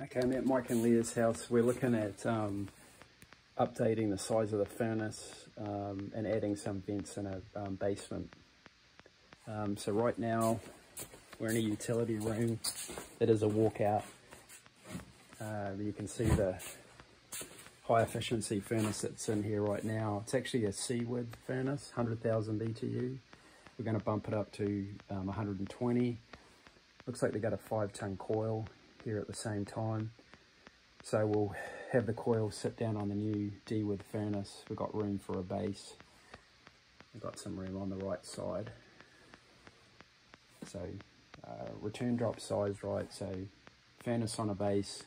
Okay, I'm at Mike and Leah's house. We're looking at um, updating the size of the furnace um, and adding some vents in a um, basement. Um, so right now we're in a utility room. It is a walkout. Uh, you can see the high efficiency furnace that's in here right now. It's actually a Seaward furnace, 100,000 BTU. We're going to bump it up to um, 120. Looks like they got a five ton coil here at the same time. So we'll have the coil sit down on the new Deewood furnace. We've got room for a base. We've got some room on the right side. So uh, return drop size right, so furnace on a base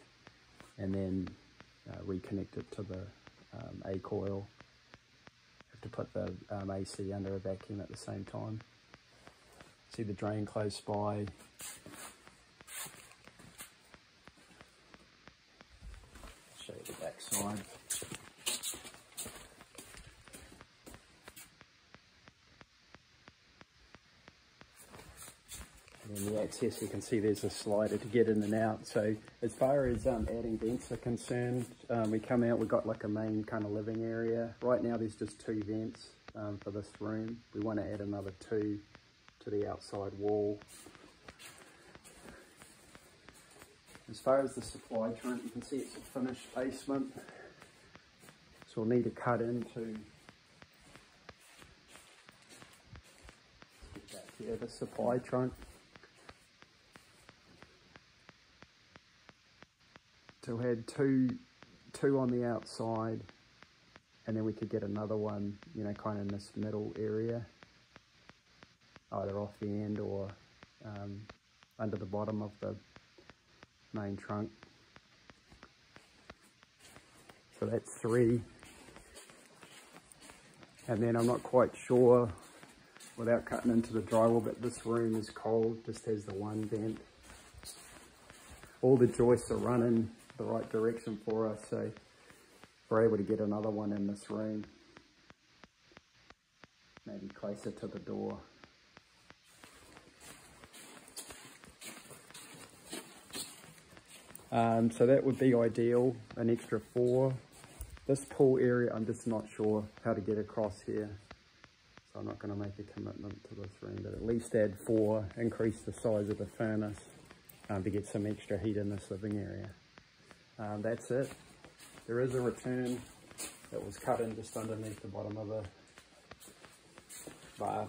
and then uh, reconnect it to the um, A coil. Have to put the um, AC under a vacuum at the same time. See the drain close by. show you the back side. And the access, you can see there's a slider to get in and out. So as far as um, adding vents are concerned, um, we come out, we've got like a main kind of living area. Right now there's just two vents um, for this room. We want to add another two to the outside wall. As far as the supply current, you can see it's a finished basement. So we'll need to cut into the supply trunk. So we had two, two on the outside and then we could get another one, you know, kind of in this middle area, either off the end or um, under the bottom of the main trunk. So that's three. And then I'm not quite sure, without cutting into the drywall, but this room is cold, just has the one vent. All the joists are running the right direction for us, so we're able to get another one in this room. Maybe closer to the door. Um, so that would be ideal, an extra four. This pool area, I'm just not sure how to get across here. So I'm not going to make a commitment to this room, but at least add four, increase the size of the furnace um, to get some extra heat in this living area. Um, that's it. There is a return that was cut in just underneath the bottom of the bar.